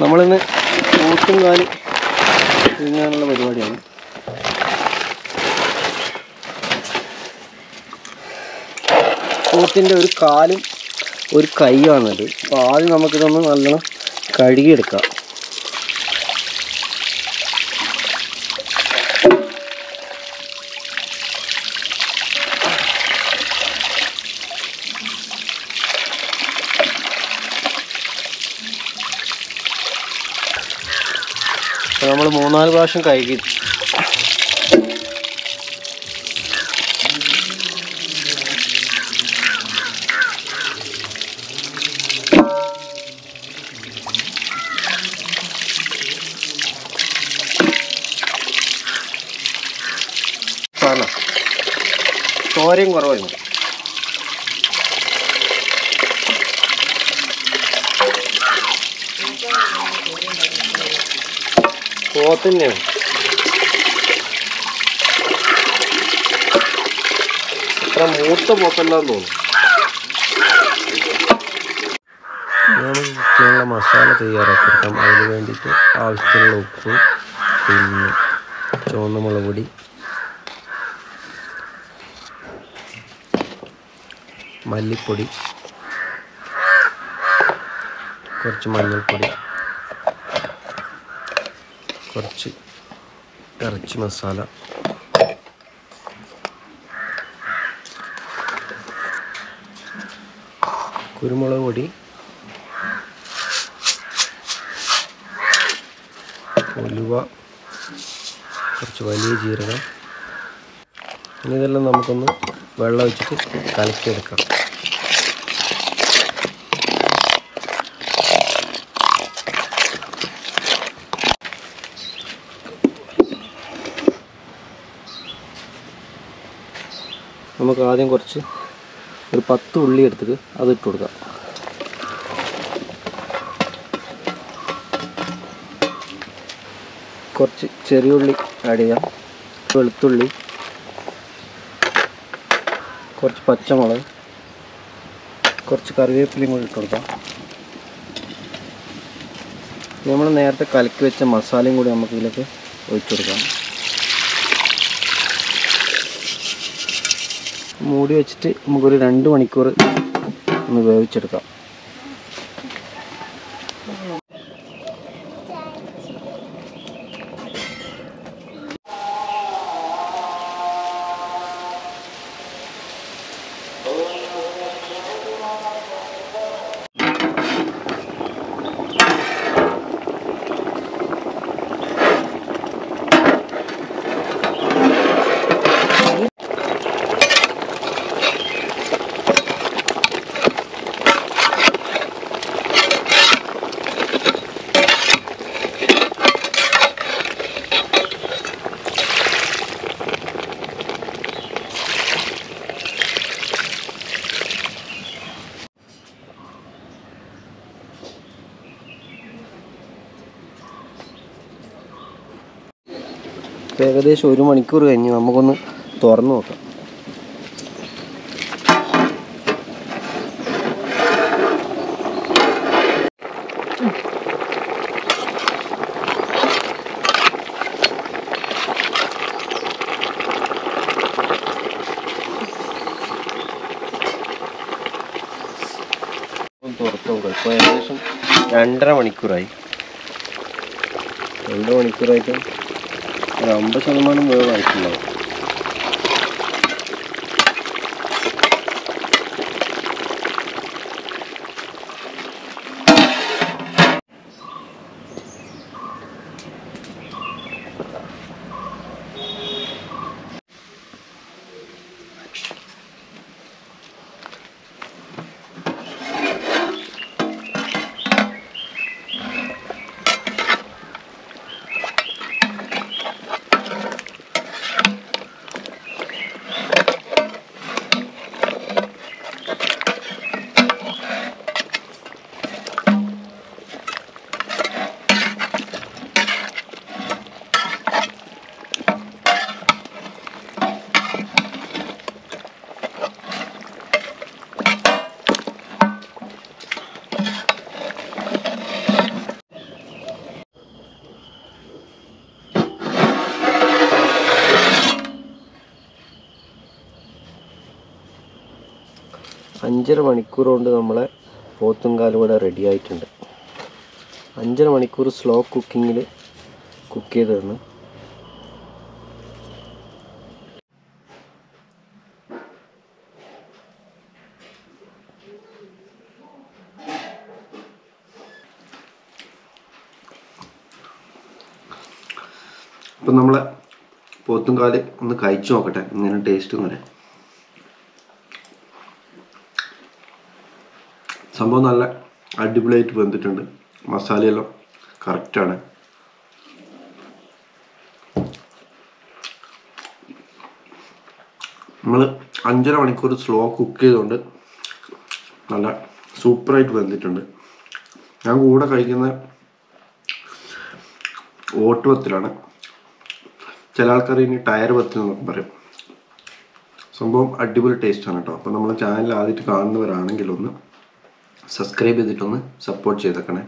നമ്മളിന്ന് പോത്തും കാൽ തിരിഞ്ഞാനുള്ള പരിപാടിയാണ്. പോത്തിന്റെ ഒരു കാലും ഒരു കൈയാണത് അപ്പോൾ ആദ്യം നമുക്കിതൊന്ന് നല്ലോണം കഴുകിയെടുക്കാം. നമ്മൾ മൂന്നാൽ പ്രാവശ്യം കഴുകി. സാധനം. ചോരയും കുറവായിരുന്നു പോത്തന്നെയാണ് ഇത്ര മൂത്ത പോത്തല്ലാന്ന് തോന്നുന്നു. ഞാനുള്ള മസാല തയ്യാറാക്കിയെടുക്കാം. അതിന് വേണ്ടിയിട്ട് ആവശ്യത്തിനുള്ള ഉപ്പ് പിന്നെ ചുവന്ന മുളക് പൊടി മല്ലിപ്പൊടി കുറച്ച് മഞ്ഞൾപ്പൊടി കുറച്ച് ഇറച്ചി മസാല. കുരുമുളക് പൊടി. ഉലുവ. കുറച്ച് വലിയ ജീരകം. ഇനി ഇതെല്ലാം നമുക്കൊന്ന് വെള്ളം വെച്ചിട്ട് കലക്കിയെടുക്കാം. നമുക്ക് ആദ്യം കുറച്ച് ഒരു പത്ത് ഉള്ളി എടുത്തിട്ട് അത് ഇട്ട് കൊടുക്കാം. കുറച്ച് ചെറിയ ഉള്ളി ആഡ് ചെയ്യാം. വെളുത്തുള്ളി കുറച്ച് പച്ചമുളക് കുറച്ച് കറിവേപ്പിലയും കൂടി ഇട്ട് കൊടുക്കാം. നമ്മൾ നേരത്തെ കലക്കി വെച്ച മസാലയും കൂടി നമുക്ക് ഇതിലേക്ക് ഒഴിച്ചു കൊടുക്കാം. മൂടി വെച്ചിട്ട് നമുക്കൊരു രണ്ട് മണിക്കൂർ ഒന്ന് വേവിച്ചെടുക്കാം. ഇപ്പം ഏകദേശം ഒരു മണിക്കൂർ കഴിഞ്ഞ് നമുക്കൊന്ന് തുറന്നു നോക്കാം. ഇപ്പോൾ ഏകദേശം രണ്ടര മണിക്കൂറായി. രണ്ട് മണിക്കൂറായിട്ട് ഒരു അമ്പത് ശതമാനം വേവായിട്ടുണ്ടാവും. അഞ്ചര മണിക്കൂർ കൊണ്ട് നമ്മളെ പോത്തുംകാൽ ഇവിടെ റെഡി ആയിട്ടുണ്ട്. അഞ്ചര മണിക്കൂർ സ്ലോ കുക്കിങ്ങിൽ കുക്ക് ചെയ്തതാണ് അപ്പം നമ്മളെ പോത്തുംകാൽ ഒന്ന് കഴിച്ചു നോക്കട്ടെ. ഇങ്ങനെ ടേസ്റ്റ് പറയാം സംഭവം നല്ല അടിപൊളിയായിട്ട് വെന്തിട്ടുണ്ട്. മസാലയെല്ലാം കറക്റ്റാണ് നമ്മൾ അഞ്ചര മണിക്കൂർ സ്ലോ കുക്ക് ചെയ്തുകൊണ്ട് നല്ല സൂപ്പറായിട്ട് വെന്തിട്ടുണ്ട്. ഞാൻ കൂടെ കഴിക്കുന്ന ഓട്ടുപത്തിലാണ് ചില ആൾക്കാർ ഇനി ടയർ പത്തിൽ എന്നൊക്കെ പറയും. സംഭവം അടിപൊളി ടേസ്റ്റാണ് കേട്ടോ അപ്പോൾ നമ്മൾ ചാനൽ ആദ്യമായിട്ട് കാണുന്നവരാണെങ്കിൽ ഒന്ന് സബ്സ്ക്രൈബ് ചെയ്തിട്ടൊന്ന് സപ്പോർട്ട് ചെയ്തേക്കണേ.